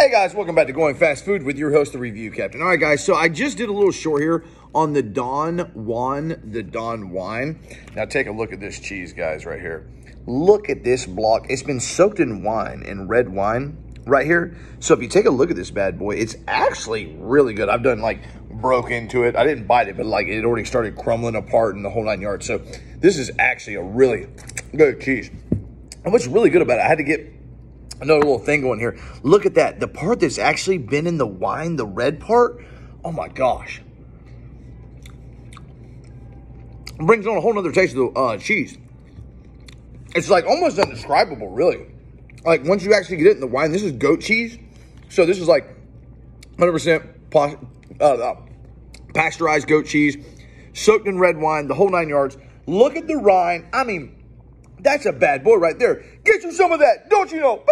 Hey guys, welcome back to Going Fast Food with your host, the Review Captain. All right, guys, so I just did a little short here on the Don Juan, the Don wine. Now take a look at this cheese, guys, right here. Look at this block. It's been soaked in wine, in red wine right here. So if you take a look at this bad boy, it's actually really good. I've done like broke into it. I didn't bite it, but like it already started crumbling apart in the whole nine yards. So this is actually a really good cheese. And what's really good about it, I had to get another little thing going here. Look at that. The part that's actually been in the wine, the red part, oh my gosh. brings on a whole nother taste of the uh, cheese. It's like almost indescribable, really. Like once you actually get it in the wine, this is goat cheese. So this is like 100% uh, uh, pasteurized goat cheese, soaked in red wine, the whole nine yards. Look at the rind. I mean, that's a bad boy right there. Get you some of that, don't you know?